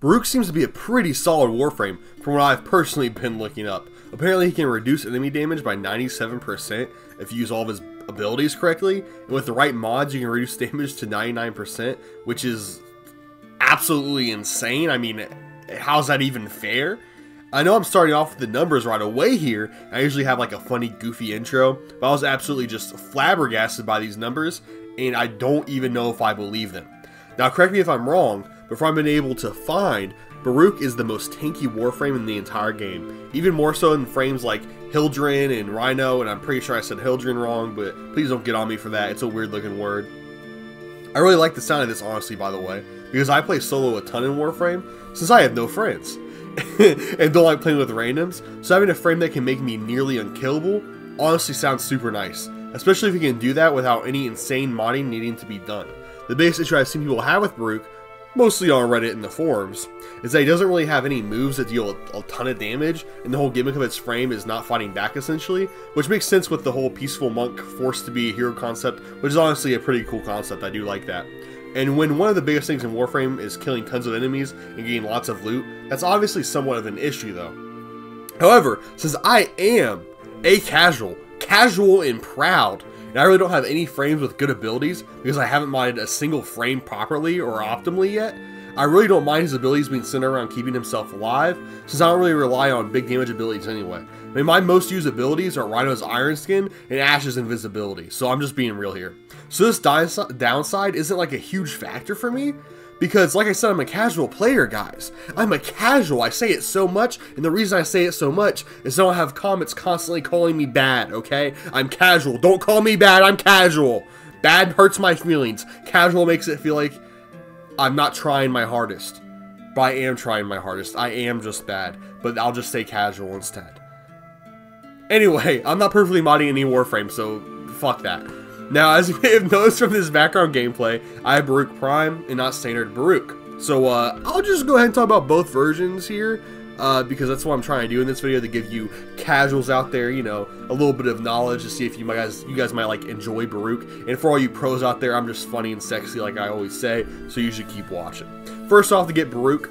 Baruuk seems to be a pretty solid Warframe from what I've personally been looking up. Apparently he can reduce enemy damage by 97% if you use all of his abilities correctly, and with the right mods you can reduce damage to 99%, which is absolutely insane. I mean, how's that even fair? I know I'm starting off with the numbers right away here. I usually have like a funny, goofy intro, but I was absolutely just flabbergasted by these numbers, and I don't even know if I believe them. Now, correct me if I'm wrong, but from I've been able to find, Baruuk is the most tanky warframe in the entire game. Even more so than frames like Hildryn and Rhino, and I'm pretty sure I said Hildryn wrong, but please don't get on me for that. It's a weird looking word. I really like the sound of this, honestly, by the way, because I play solo a ton in Warframe, since I have no friends, and don't like playing with randoms, so having a frame that can make me nearly unkillable honestly sounds super nice, especially if you can do that without any insane modding needing to be done. The biggest issue I've seen people have with Baruuk mostly on Reddit and the forums, is that he doesn't really have any moves that deal a, a, ton of damage, and the whole gimmick of its frame is not fighting back essentially, which makes sense with the whole peaceful monk forced to be a hero concept, which is honestly a pretty cool concept, I do like that. And when one of the biggest things in Warframe is killing tons of enemies and getting lots of loot, that's obviously somewhat of an issue though. However, since I am a casual, casual and proud, and I really don't have any frames with good abilities because I haven't modded a single frame properly or optimally yet. I really don't mind his abilities being centered around keeping himself alive, since I don't really rely on big damage abilities anyway. I mean, my most used abilities are Rhino's Iron Skin and Ash's Invisibility, so I'm just being real here. So this downside isn't like a huge factor for me, because, like I said, I'm a casual player, guys. I'm a casual. I say it so much, and the reason I say it so much is I don't have comments constantly calling me bad, okay? I'm casual. Don't call me bad. I'm casual. Bad hurts my feelings. Casual makes it feel like I'm not trying my hardest. But I am trying my hardest. I am just bad. But I'll just say casual instead. Anyway, I'm not perfectly modding any Warframe, so fuck that. Now, as you may have noticed from this background gameplay, I have Baruuk Prime and not Standard Baruuk. So uh, I'll just go ahead and talk about both versions here, uh, because that's what I'm trying to do in this video, to give you casuals out there, you know, a little bit of knowledge to see if you guys, you guys might like enjoy Baruuk. And for all you pros out there, I'm just funny and sexy like I always say, so you should keep watching. First off, to get Baruuk,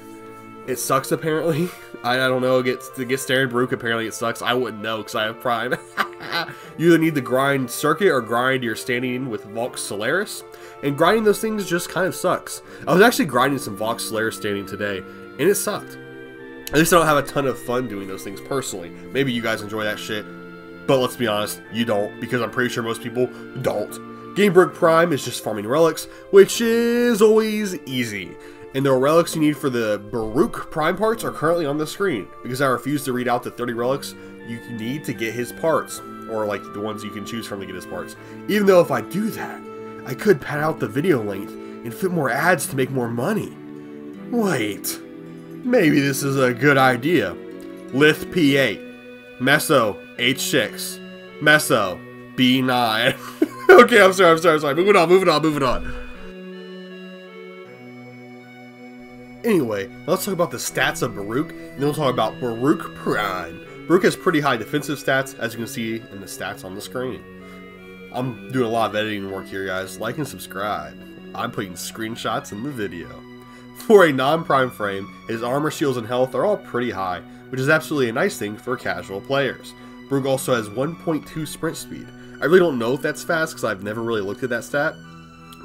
it sucks apparently. I, I don't know, get, to get Standard Baruuk apparently it sucks. I wouldn't know because I have Prime. you either need to grind Circuit or grind your standing with Vox Solaris. And grinding those things just kind of sucks. I was actually grinding some Vox Solaris standing today, and it sucked. At least I don't have a ton of fun doing those things personally. Maybe you guys enjoy that shit, but let's be honest, you don't, because I'm pretty sure most people don't. Baruuk Prime is just farming relics, which is always easy. And the relics you need for the Baruuk Prime parts are currently on the screen, because I refuse to read out the 30 relics you need to get his parts, or like the ones you can choose from to get his parts. Even though if I do that, I could pad out the video length and fit more ads to make more money. Wait, maybe this is a good idea. Lith P8, Meso H6, Meso B9. okay, I'm sorry, I'm sorry, I'm sorry. Moving on, moving on, moving on. Anyway, let's talk about the stats of Baruuk, and then we'll talk about Baruuk Prime. Baruuk has pretty high defensive stats, as you can see in the stats on the screen. I'm doing a lot of editing work here, guys. Like and subscribe. I'm putting screenshots in the video. For a non-prime frame, his armor, shields, and health are all pretty high, which is absolutely a nice thing for casual players. Baruuk also has 1.2 sprint speed. I really don't know if that's fast because I've never really looked at that stat,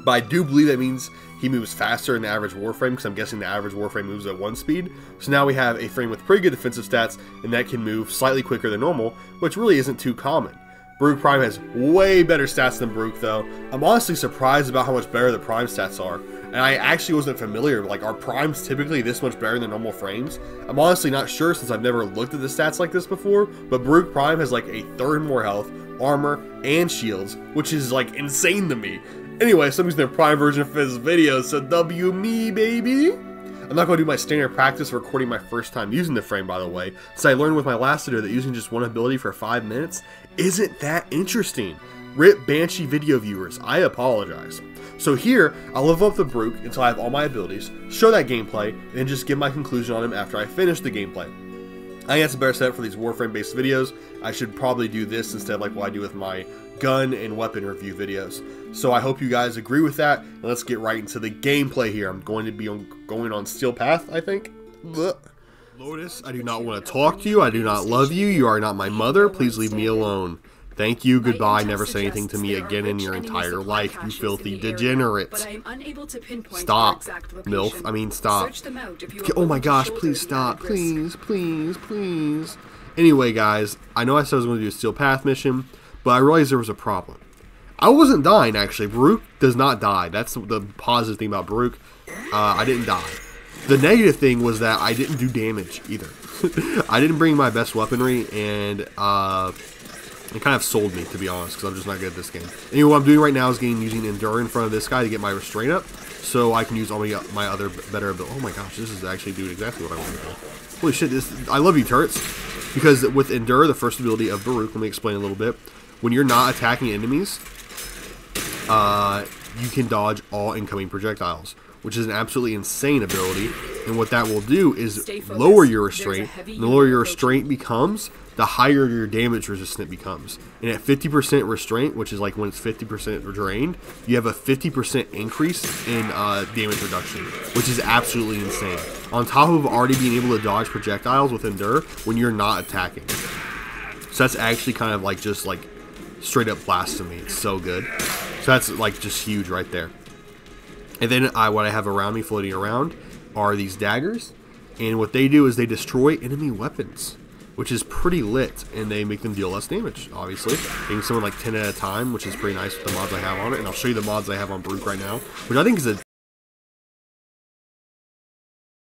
but I do believe that means he moves faster than the average Warframe because I'm guessing the average Warframe moves at 1 speed. So now we have a frame with pretty good defensive stats and that can move slightly quicker than normal, which really isn't too common. Baruuk Prime has way better stats than Baruuk though. I'm honestly surprised about how much better the Prime stats are. And I actually wasn't familiar, like are Primes typically this much better than normal frames? I'm honestly not sure since I've never looked at the stats like this before, but Baruuk Prime has like a third more health, armor, and shields, which is like insane to me. Anyway, so I'm using the prime version for this video, so W me, baby! I'm not going to do my standard practice of recording my first time using the frame, by the way, since I learned with my last video that using just one ability for 5 minutes isn't that interesting. Rip Banshee video viewers, I apologize. So here, I'll level up the Baruuk until I have all my abilities, show that gameplay, and then just give my conclusion on him after I finish the gameplay. I that's a better setup for these Warframe based videos. I should probably do this instead of like what I do with my gun and weapon review videos. So I hope you guys agree with that. Let's get right into the gameplay here. I'm going to be on, going on Steel Path, I think. Blech. Lotus, I do not want to talk to you. I do not love you. You are not my mother. Please leave me alone. Thank you, goodbye, never say anything to me again in your entire life, you filthy degenerate. Stop. MILF, I mean stop. Oh my gosh, please stop. Please, please, please. Anyway, guys, I know I said I was going to do a Steel Path mission, but I realized there was a problem. I wasn't dying, actually. Baruuk does not die. That's the positive thing about Baruuk. Uh, I didn't die. The negative thing was that I didn't do damage, either. I didn't bring my best weaponry, and, uh it kind of sold me, to be honest, because I'm just not good at this game. Anyway, what I'm doing right now is getting using Endure in front of this guy to get my restraint up, so I can use all my, my other better ability. Oh my gosh, this is actually doing exactly what I wanted to do. Holy shit, this, I love you, turrets. Because with Endure, the first ability of Baruuk, let me explain a little bit. When you're not attacking enemies, uh, you can dodge all incoming projectiles, which is an absolutely insane ability. And what that will do is lower your restraint. The lower your restraint becomes, the higher your damage resistant becomes. And at 50% restraint, which is like when it's 50% drained, you have a 50% increase in uh, damage reduction, which is absolutely insane. On top of already being able to dodge projectiles with Endure when you're not attacking. So that's actually kind of like just like straight up blasphemy. It's so good. So that's like just huge right there. And then I, what I have around me floating around are these daggers. And what they do is they destroy enemy weapons which is pretty lit, and they make them deal less damage, obviously. Getting someone like 10 at a time, which is pretty nice with the mods I have on it, and I'll show you the mods I have on Baruuk right now, which I think is a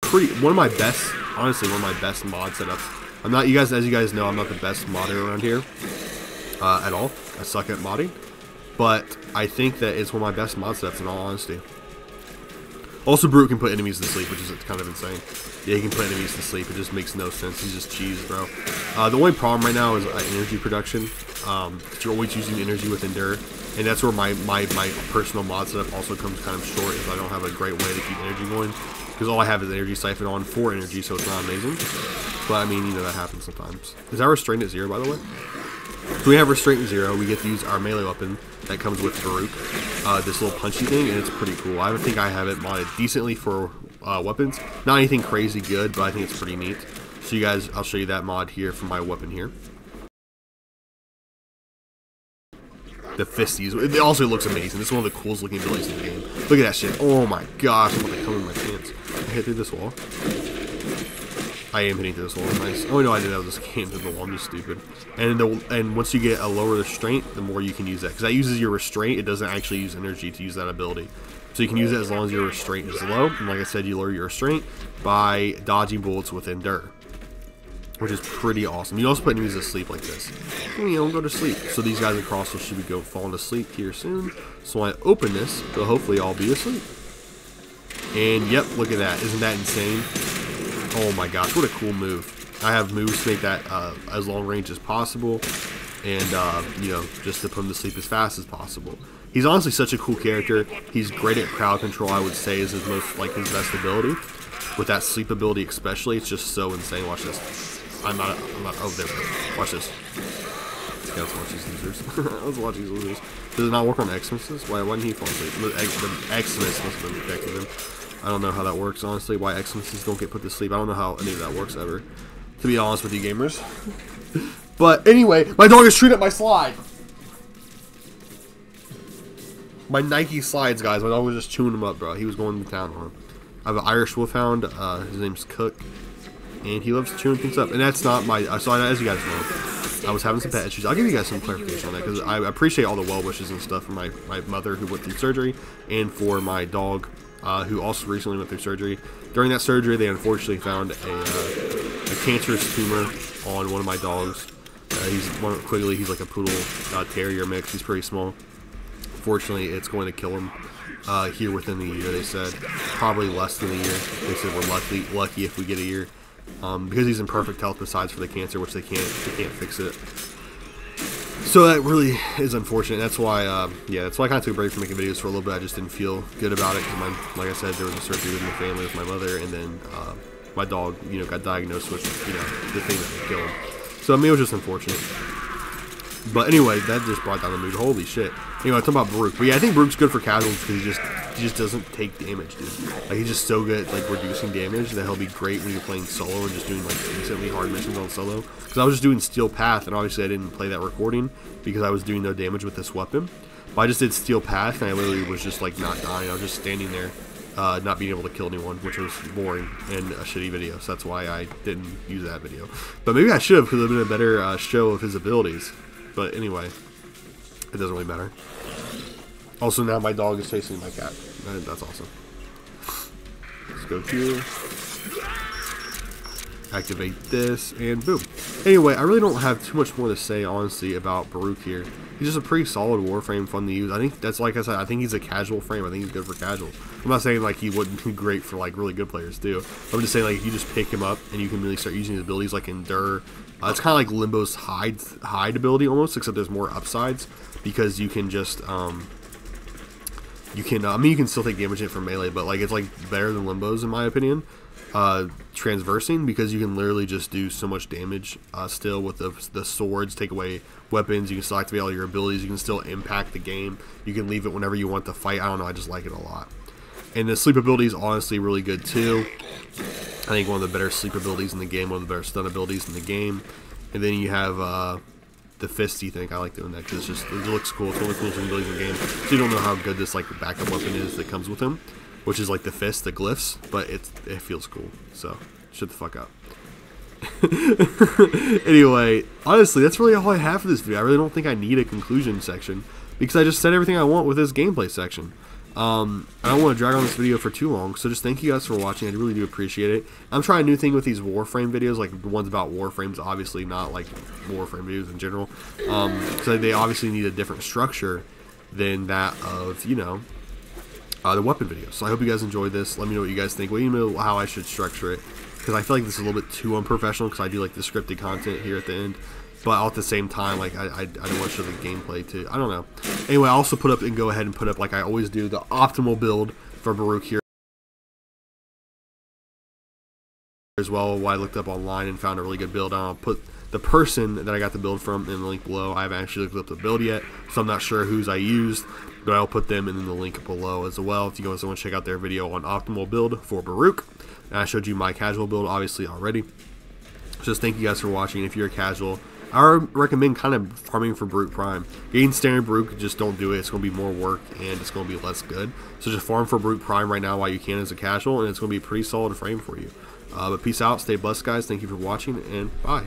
pretty, one of my best, honestly, one of my best mod setups. I'm not, you guys, as you guys know, I'm not the best modder around here, uh, at all. I suck at modding, but I think that it's one of my best mod setups in all honesty. Also, Baruuk can put enemies to sleep, which is kind of insane. Yeah, he can put enemies to sleep. It just makes no sense. He's just cheese, bro. Uh, the only problem right now is uh, energy production. Um, you're always using energy with Endure. And that's where my, my, my personal mod setup also comes kind of short if I don't have a great way to keep energy going. Because all I have is energy siphon on for energy, so it's not amazing. But, I mean, you know, that happens sometimes. Is that restraint at zero, by the way? So we have restraint zero. We get to use our melee weapon that comes with Baruuk. Uh, this little punchy thing, and it's pretty cool. I think I have it modded decently for uh, weapons. Not anything crazy good, but I think it's pretty neat. So you guys, I'll show you that mod here for my weapon here. The fisties. It also looks amazing. This is one of the coolest looking abilities in the game. Look at that shit. Oh my gosh, I'm gonna come in my pants. I hit through this wall. I am hitting this wall. Nice. Oh no, I didn't. Was just came to the wall. I'm just stupid. And the and once you get a lower restraint, the more you can use that. Because that uses your restraint. It doesn't actually use energy to use that ability. So you can use it as long as your restraint is low. And like I said, you lower your restraint by dodging bullets with Endure. Which is pretty awesome. You also put enemies to sleep like this. You don't go to sleep. So these guys across should be go falling asleep here soon. So I open this, they'll hopefully all be asleep. And yep, look at that. Isn't that insane? Oh my gosh, what a cool move. I have moves to make that uh, as long range as possible, and, uh, you know, just to put him to sleep as fast as possible. He's honestly such a cool character. He's great at crowd control, I would say, is his most, like, his best ability. With that sleep ability especially, it's just so insane. Watch this. I'm not, I'm not, oh, there. Watch this. Yeah, let's watch these losers. let's watch these losers. Does it not work on Eximus? Why, didn't he fall asleep? The, the Eximus must have been affecting him. I don't know how that works, honestly, why Eximus don't get put to sleep. I don't know how any of that works ever, to be honest with you gamers. but anyway, my dog is chewing up my slide. My Nike slides, guys. My dog was just chewing them up, bro. He was going to town on them. I have an Irish Wolfhound. Uh, his name's Cook. And he loves chewing things up. And that's not my... So as you guys know, I was having some pet issues. I'll give you guys some clarification on that because I appreciate all the well wishes and stuff from my, my mother who went through surgery and for my dog uh, who also recently went through surgery. During that surgery, they unfortunately found a, uh, a cancerous tumor on one of my dogs. Uh, he's one Quigley. He's like a poodle uh, terrier mix. He's pretty small. Fortunately, it's going to kill him uh, here within the year. They said probably less than a year. They said we're lucky lucky if we get a year um, because he's in perfect health. Besides for the cancer, which they can't they can't fix it. So that really is unfortunate. That's why, uh, yeah, that's why I kind of took a break from making videos for a little bit. I just didn't feel good about it because, like I said, there was a surgery with my family with my mother, and then uh, my dog, you know, got diagnosed with, you know, the thing that killed him. So I mean, it was just unfortunate. But anyway, that just brought down the mood. Holy shit. Anyway, I talking about Baruuk. But yeah, I think Baruuk's good for casuals because he just he just doesn't take damage, dude. Like he's just so good at like reducing damage that he'll be great when you're playing solo and just doing like decently hard missions on solo. Because I was just doing Steel Path and obviously I didn't play that recording because I was doing no damage with this weapon. But I just did Steel Path and I literally was just like not dying. I was just standing there, uh, not being able to kill anyone, which was boring and a shitty video. So that's why I didn't use that video. But maybe I should have because it would have been a better uh, show of his abilities. But anyway, it doesn't really matter. Also, now my dog is chasing my cat. That's awesome. Let's go here. Activate this, and boom. Anyway, I really don't have too much more to say, honestly, about Baruuk here. He's just a pretty solid Warframe, fun to use. I think that's, like I said, I think he's a casual frame. I think he's good for casual. I'm not saying, like, he wouldn't be great for, like, really good players, too. I'm just saying, like, if you just pick him up, and you can really start using his abilities, like Endure, uh, it's kind of like Limbo's hide hide ability almost, except there's more upsides because you can just um, you can. Uh, I mean, you can still take damage hit from melee, but like it's like better than Limbo's in my opinion. Uh, transversing because you can literally just do so much damage uh, still with the, the swords take away weapons you can still activate all your abilities you can still impact the game you can leave it whenever you want to fight I don't know I just like it a lot and the sleep ability is honestly really good too I think one of the better sleep abilities in the game, one of the better stun abilities in the game. And then you have uh, the fisty thing. I like doing that because it's just it looks cool. It's one of the coolest abilities in the game. So you don't know how good this like the backup weapon is that comes with him, which is like the fist, the glyphs, but it it feels cool. So shut the fuck up. anyway, honestly, that's really all I have for this video. I really don't think I need a conclusion section because I just said everything I want with this gameplay section. Um, I don't want to drag on this video for too long, so just thank you guys for watching. I really do appreciate it. I'm trying a new thing with these Warframe videos, like the ones about Warframes, obviously not like Warframe videos in general. Um, so they obviously need a different structure than that of, you know, uh, the weapon videos. So I hope you guys enjoyed this. Let me know what you guys think. Let me know how I should structure it, because I feel like this is a little bit too unprofessional, because I do like the scripted content here at the end but all at the same time, like I, I, I don't want to show the gameplay too. I don't know. Anyway, I also put up and go ahead and put up like I always do the optimal build for Baruuk here as well. What I looked up online and found a really good build. I'll put the person that I got the build from in the link below. I haven't actually looked up the build yet, so I'm not sure whose I used, but I'll put them in the link below as well if you guys want to check out their video on optimal build for Baruuk. And I showed you my casual build obviously already. Just thank you guys for watching. If you're a casual, I recommend kind of farming for Baruuk Prime. Getting standard Baruuk, just don't do it. It's going to be more work and it's going to be less good. So just farm for Baruuk Prime right now while you can as a casual, and it's going to be a pretty solid frame for you. Uh, but peace out, stay blessed, guys. Thank you for watching, and bye.